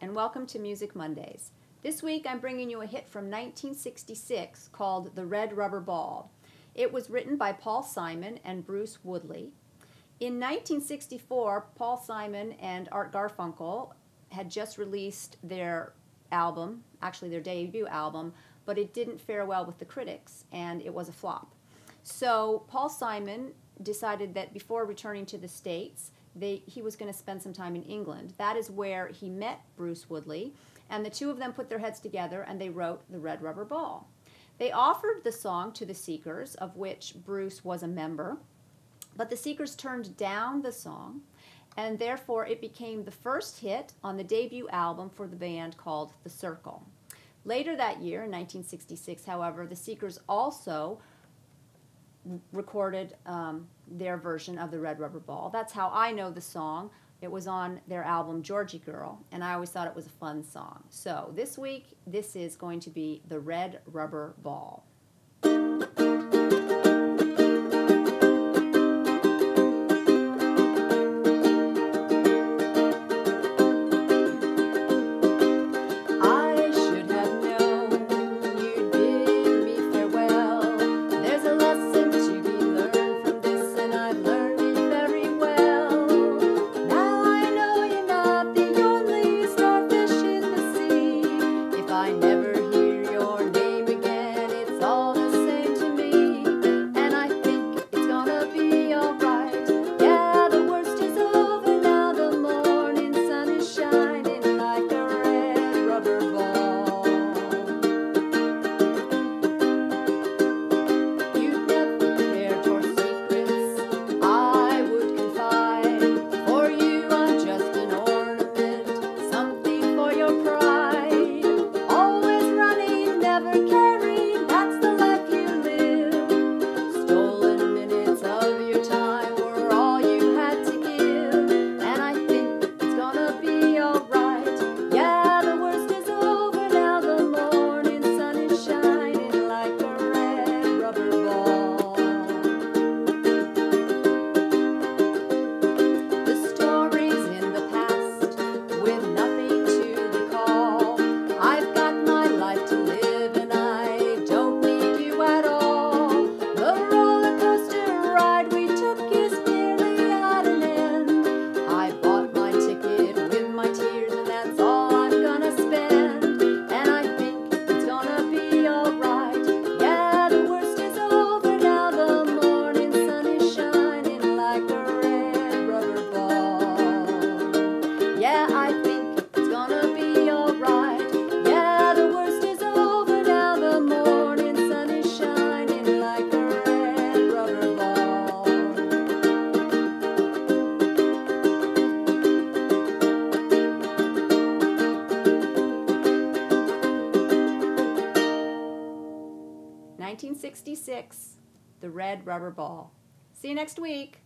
and welcome to Music Mondays. This week I'm bringing you a hit from 1966 called The Red Rubber Ball. It was written by Paul Simon and Bruce Woodley. In 1964, Paul Simon and Art Garfunkel had just released their album, actually their debut album, but it didn't fare well with the critics and it was a flop. So Paul Simon decided that before returning to the States, they, he was going to spend some time in England. That is where he met Bruce Woodley, and the two of them put their heads together and they wrote The Red Rubber Ball. They offered the song to the Seekers, of which Bruce was a member, but the Seekers turned down the song, and therefore it became the first hit on the debut album for the band called The Cyrkle. Later that year, in 1966, however, the Seekers also recorded um, their version of the Red Rubber Ball. That's how I know the song. It was on their album Georgy Girl, and I always thought it was a fun song. So this week, this is going to be the Red Rubber Ball. Nineteen sixty six, the red rubber ball. See you next week.